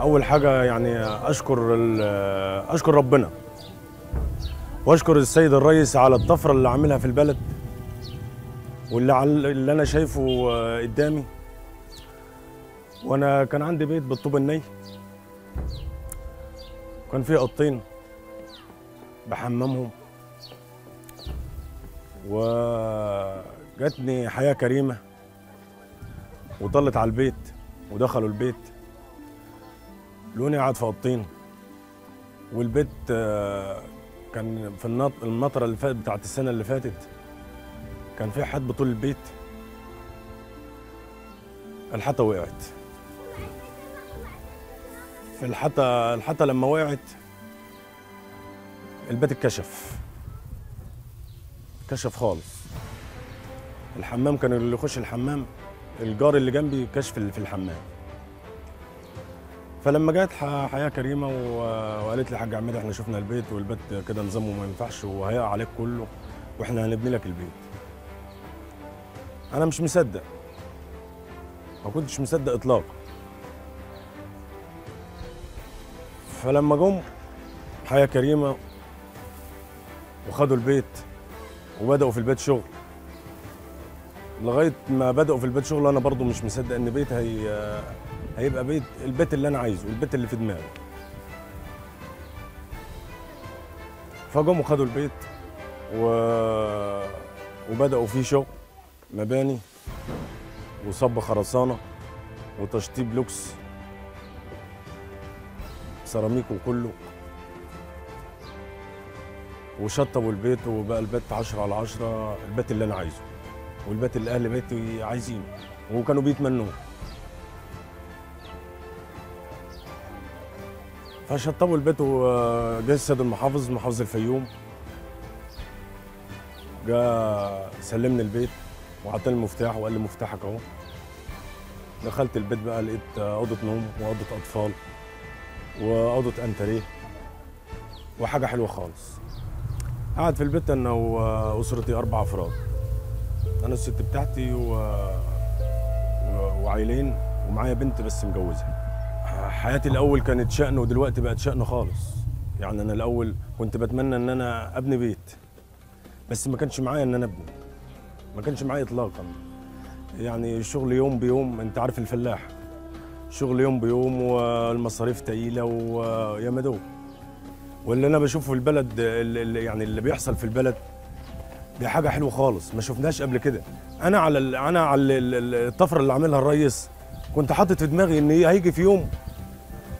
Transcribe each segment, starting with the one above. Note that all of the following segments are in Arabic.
أول حاجة يعني أشكر أشكر ربنا وأشكر السيد الرئيس على الطفرة اللي عاملها في البلد واللي اللي أنا شايفه قدامي. وأنا كان عندي بيت بالطوب الني. كان فيه قطين بحممهم وجاتني حياة كريمة وطلت على البيت ودخلوا البيت. لوني قاعد في قطين والبيت آه، كان في. المطرة اللي فاتت بتاعت السنة اللي فاتت كان في حد بطول البيت. الحطه وقعت. في الحطه الحطه لما وقعت البيت اتكشف. كشف خالص. الحمام كان اللي يخش الحمام الجار اللي جنبي كشف في الحمام. فلما جت حياة كريمة وقالت لي حاج عماد إحنا شفنا البيت والبيت كده نظامه ما ينفعش وهيقع عليك كله وإحنا هنبني لك البيت. أنا مش مصدق ما كنتش مصدق اطلاقا. فلما جم حياة كريمة وخدوا البيت وبدأوا في البيت شغل. لغاية ما بدأوا في البيت شغل أنا برضو مش مصدق إن بيت هي هيبقى بيت البيت اللي أنا عايزه البيت اللي في دماغي. فجم وخدوا البيت و... وبدأوا فيه شغل مباني وصب خرسانة وتشطيب لوكس سيراميك وكله وشطبوا البيت وبقى البيت 10 على 10 البيت اللي أنا عايزه والبيت اللي أهل بيتي عايزينه وكانوا بيتمنوه. فشطبوا البيت وجه السيد المحافظ محافظ الفيوم. جاء سلمني البيت وعطاني المفتاح وقال لي مفتاحك اهو. دخلت البيت بقى لقيت أوضة نوم وأوضة أطفال وأوضة أنتريه وحاجة حلوة خالص. قاعد في البيت أنا وأسرتي أربع أفراد. أنا الست بتاعتي و... و... وعيلين ومعايا بنت بس مجوزها. حياتي الأول كانت شأن ودلوقتي بقت شأن خالص. يعني أنا الأول كنت بتمنى إن أنا أبني بيت بس ما كانش معايا إن أنا أبني. ما كانش معايا اطلاقا. يعني الشغل يوم بيوم أنت عارف الفلاح. شغل يوم بيوم والمصاريف تقيلة ويا مدوب واللي أنا بشوفه في البلد اللي يعني اللي بيحصل في البلد دي حاجة حلوة خالص. ما شفناش قبل كده. أنا على أنا على ال- ال- الطفرة اللي عاملها الريس كنت حاطط في دماغي إن هي هيجي في يوم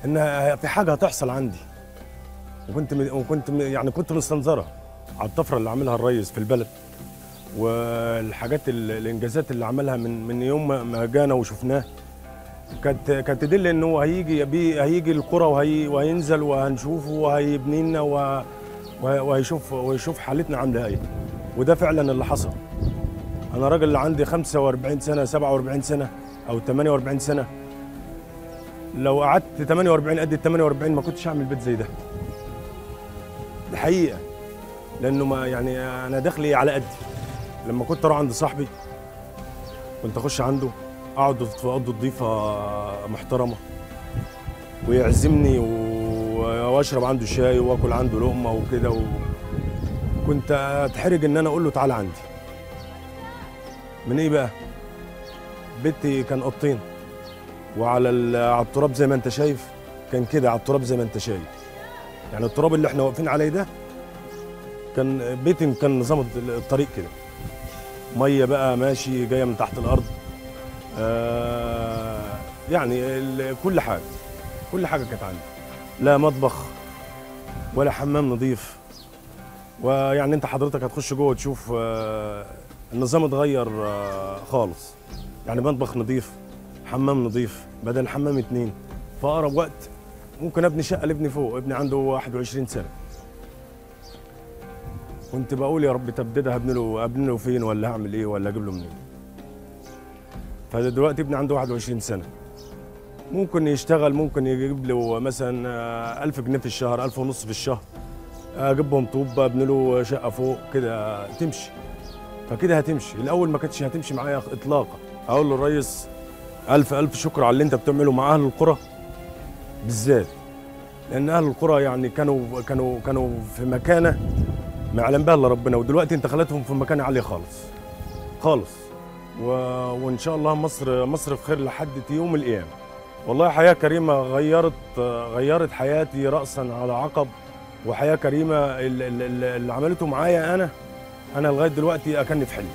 إن في حاجة هتحصل عندي. وكنت وكنت يعني كنت مستنظرها على الطفرة اللي عاملها الريس في البلد والحاجات ال- الإنجازات اللي عملها من من يوم ما- جانا وشفناه. كانت كانت تدل إن هو هيجي هيجي القرى وهي وهينزل وهنشوفه وهيبني لنا وهيشوف ويشوف حالتنا عاملة إيه. وده فعلا اللي حصل. أنا راجل عندي 45 سنة 47 سنة أو 48 سنة. لو قعدت 48 قد ال 48 ما كنتش هعمل بيت زي ده. دي حقيقة. لأنه ما يعني أنا دخلي على قدي. لما كنت أروح عند صاحبي كنت أخش عنده أقعد في أوضة ضيفه محترمة ويعزمني وأشرب عنده شاي وآكل عنده لقمة وكده و... كنت أتحرج إن أنا أقول له تعالى عندي. من إيه بقى؟ بيتي كان قطين وعلى على التراب زي ما انت شايف كان كده على التراب زي ما انت شايف. يعني التراب اللي إحنا واقفين عليه ده كان بيتي كان نظام الطريق كده. مية بقى ماشي جاية من تحت الأرض. آه يعني كل حاجة كل حاجة كانت عندي. لا مطبخ ولا حمام نظيف. ويعني انت حضرتك هتخش جوه تشوف آه النظام اتغير آه خالص. يعني مطبخ نظيف. حمام نظيف بدل حمام اتنين. في أقرب وقت ممكن أبني شقة لابني فوق ابني عنده 21 سنة. كنت بقول يا رب طب ده هبني له ابني له فين ولا هعمل إيه ولا أجيب له منين؟ فدلوقتي ابني عنده 21 سنة. ممكن يشتغل ممكن يجيب له مثلا آه، 1000 جنيه في الشهر 1000 ونص في الشهر. أجيبهم طوب أبني له شقة فوق كده تمشي. فكده هتمشي. الأول ما كانتش هتمشي معايا اطلاقا. أقول له الريس ألف ألف شكر على اللي أنت بتعمله مع أهل القرى. بالذات. لأن أهل القرى يعني كانوا كانوا كانوا في مكانة ما يعلم بها إلا ربنا ودلوقتي أنت خلتهم في مكانه عاليه خالص. خالص. و... وإن شاء الله مصر مصر في خير لحد يوم القيامة. والله حياة كريمة غيرت غيرت حياتي راسا على عقب وحياة كريمة اللي, اللي عملته معايا أنا أنا لغاية دلوقتي أكني في حلم.